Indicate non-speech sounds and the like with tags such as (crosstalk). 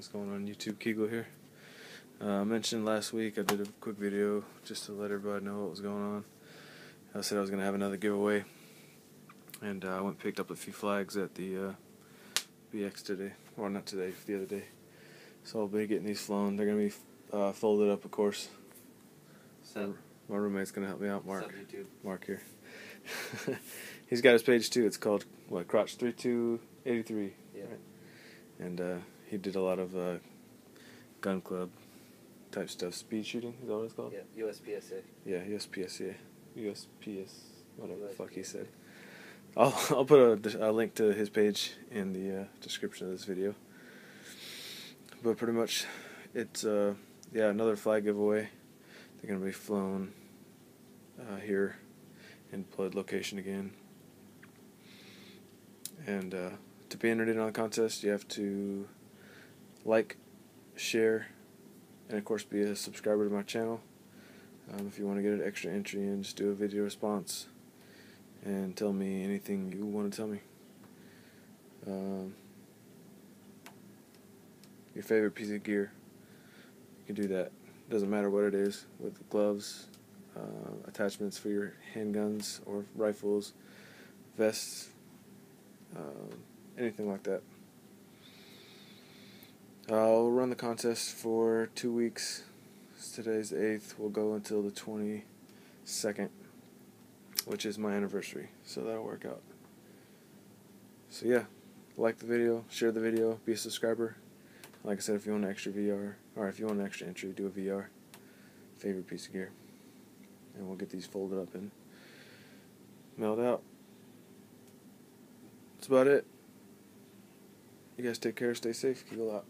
what's going on YouTube? Kiegle here. Uh, I mentioned last week I did a quick video just to let everybody know what was going on. I said I was going to have another giveaway. And uh, I went and picked up a few flags at the uh, BX today. Or not today, the other day. So I'll be getting these flown. They're going to be uh, folded up, of course. Sub, My roommate's going to help me out, Mark. YouTube. Mark here. (laughs) He's got his page too. It's called, what, Crotch 3283. Yeah. Right. And uh, he did a lot of uh, gun club type stuff. Speed shooting, is that what it's called? Yeah, USPSA. Yeah, USPSA. USPS, whatever the fuck he said. I'll, (laughs) I'll put a, a link to his page in the uh, description of this video. But pretty much, it's, uh, yeah, another flag giveaway. They're going to be flown uh, here in Blood location again. And uh, to be entered in on the contest, you have to like, share, and of course be a subscriber to my channel. Um, if you want to get an extra entry in, just do a video response and tell me anything you want to tell me. Um, your favorite piece of gear, you can do that. Doesn't matter what it is, with gloves, uh, attachments for your handguns or rifles, vests, um, anything like that. I'll run the contest for two weeks. Today's the 8th. We'll go until the 22nd, which is my anniversary. So that'll work out. So, yeah, like the video, share the video, be a subscriber. Like I said, if you want an extra VR, or if you want an extra entry, do a VR. Favorite piece of gear. And we'll get these folded up and mailed out. That's about it. You guys take care, stay safe, keep a lot.